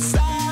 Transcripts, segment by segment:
stop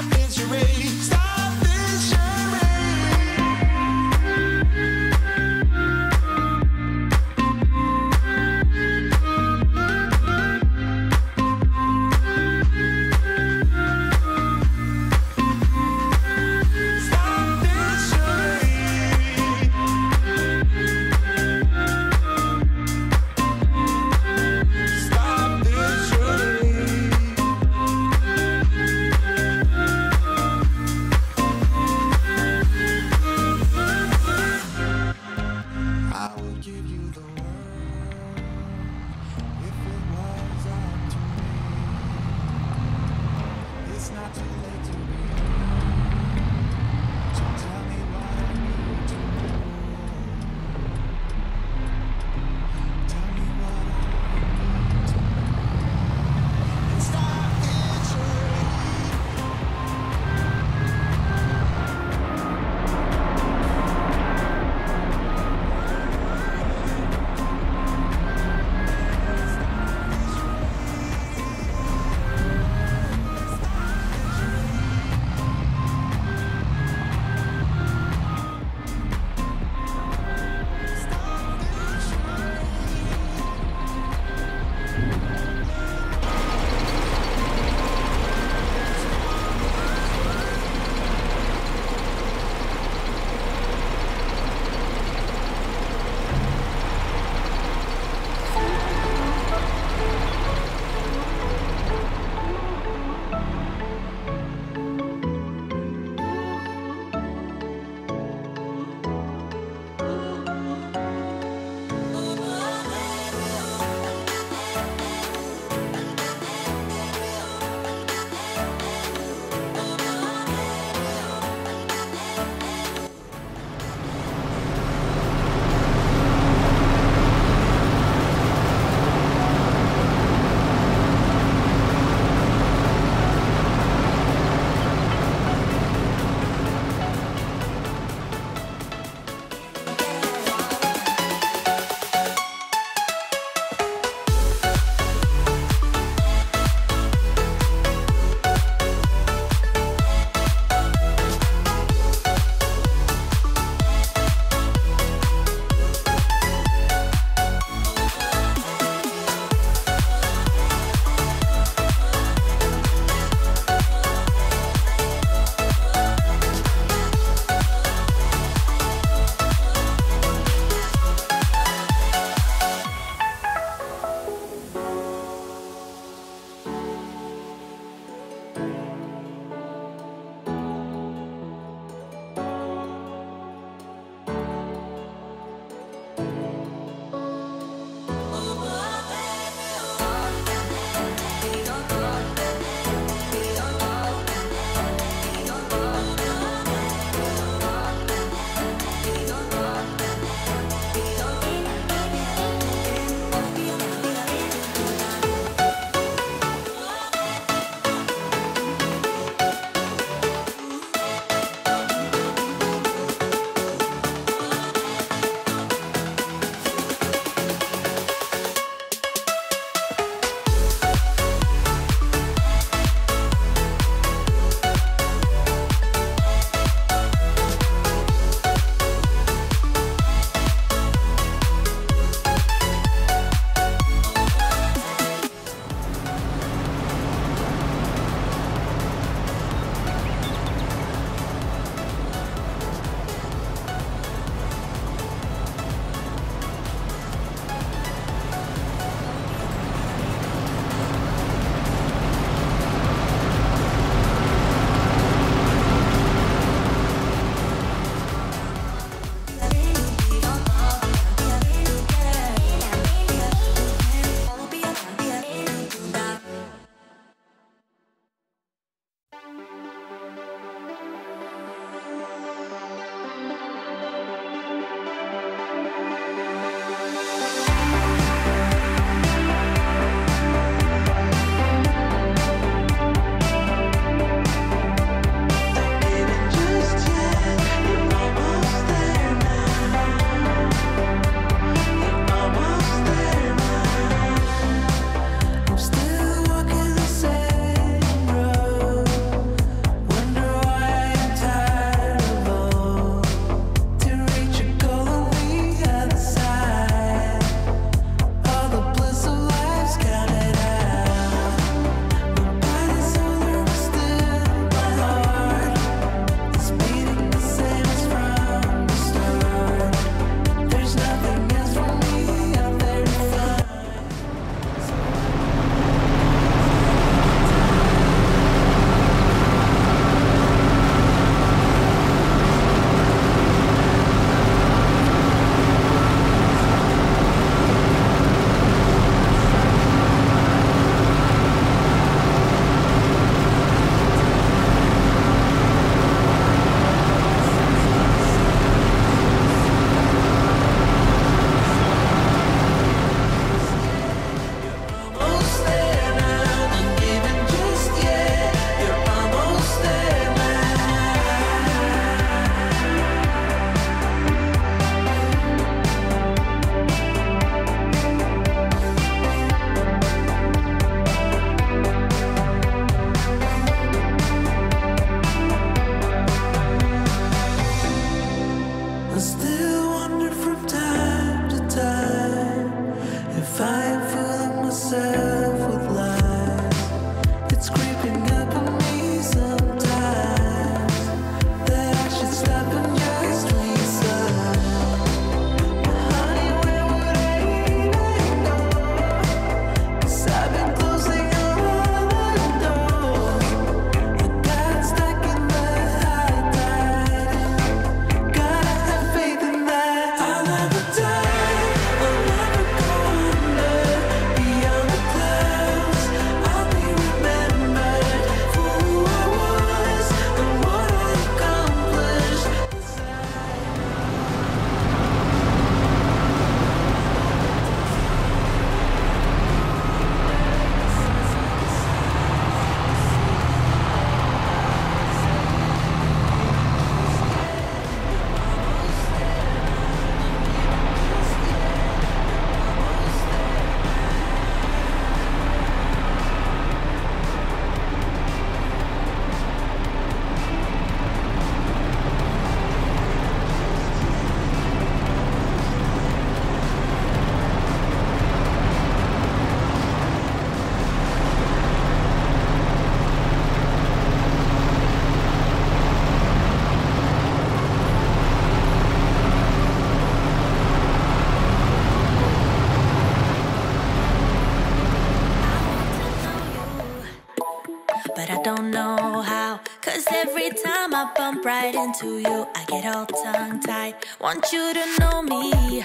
Every time I bump right into you, I get all tongue tied. Want you to know me,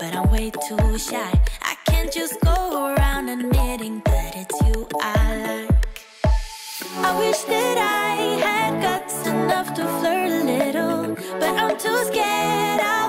but I'm way too shy. I can't just go around admitting that it's you I like. I wish that I had guts enough to flirt a little, but I'm too scared. I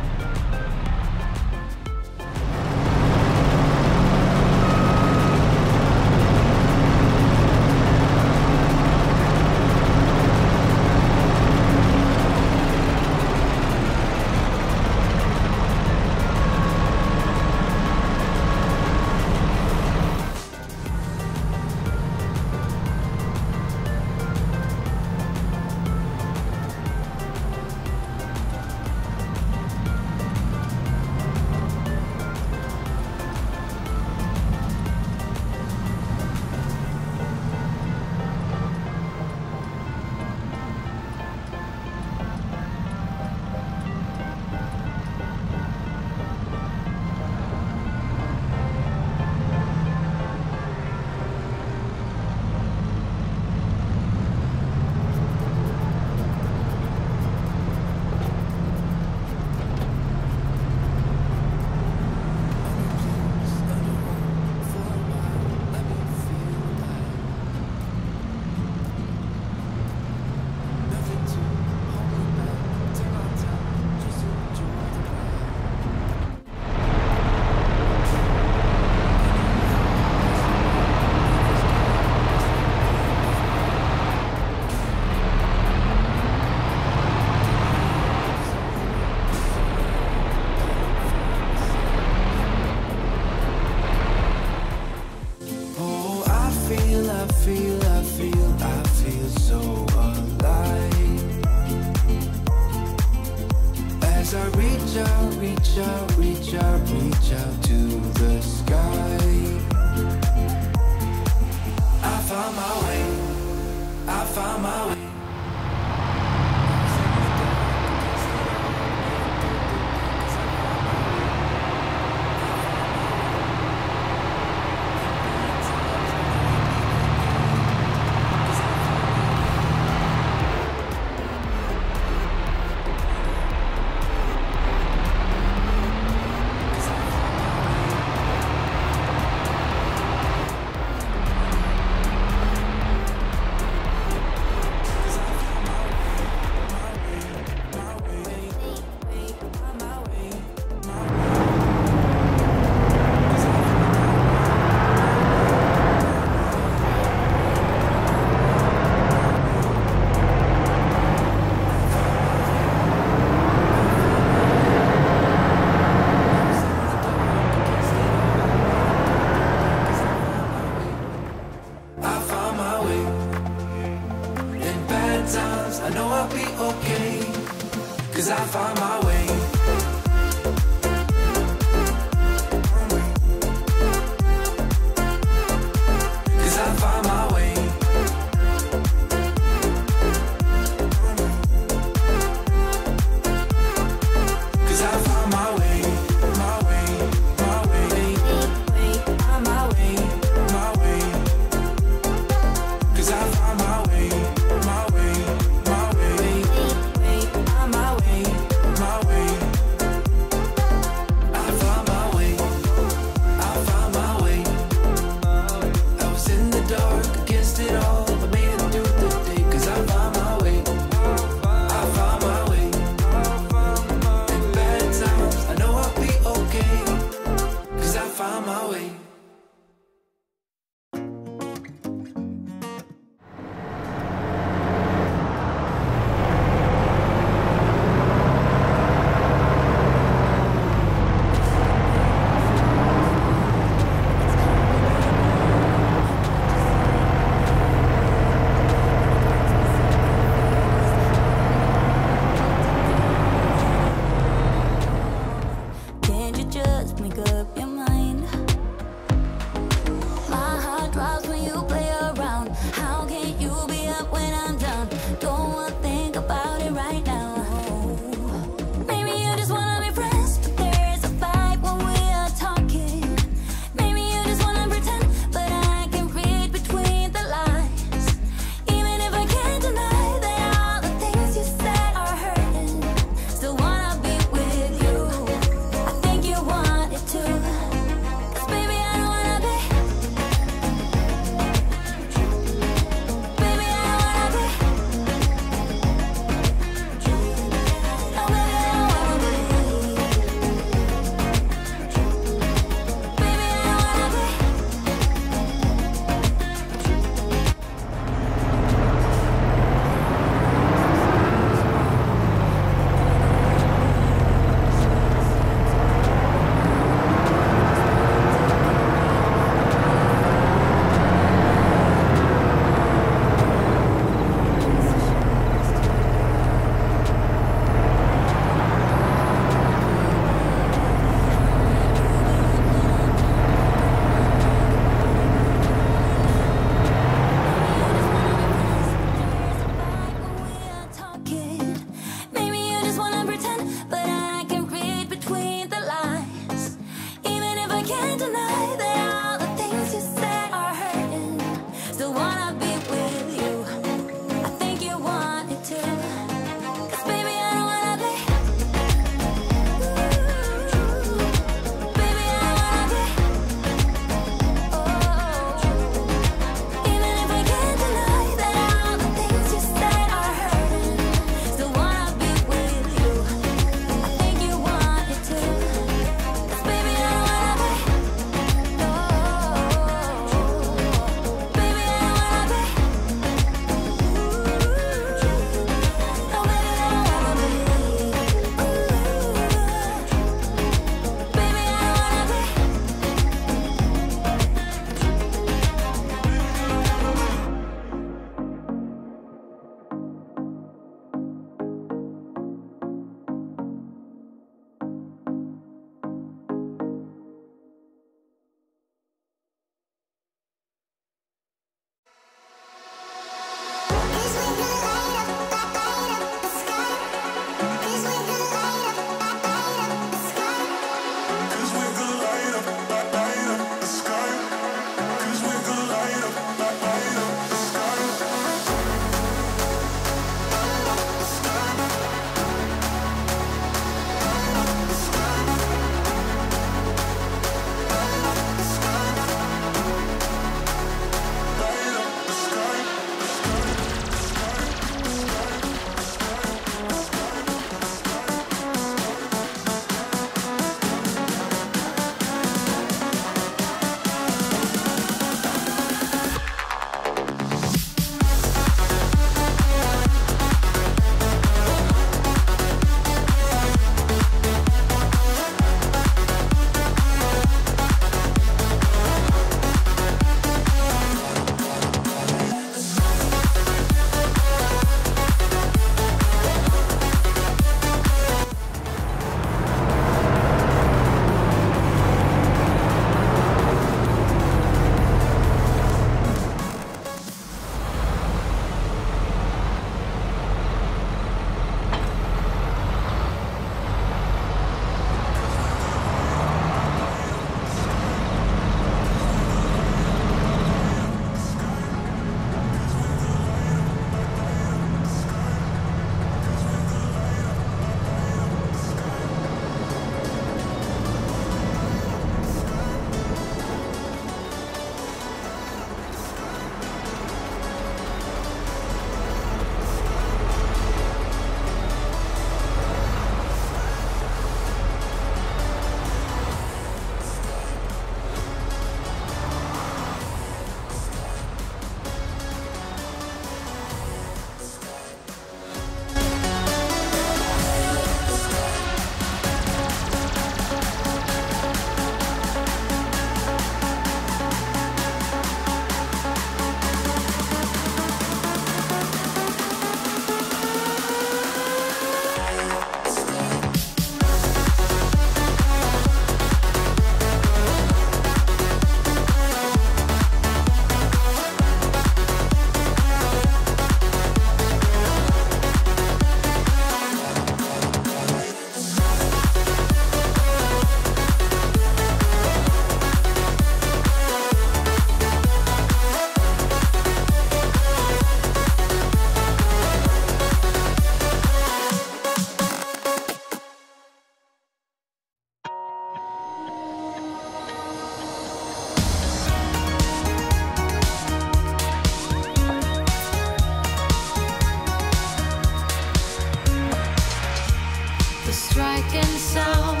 the striking sound,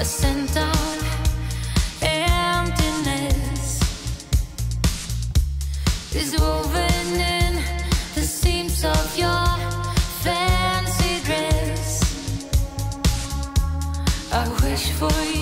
a scent of emptiness is woven in the seams of your fancy dress. I wish for you.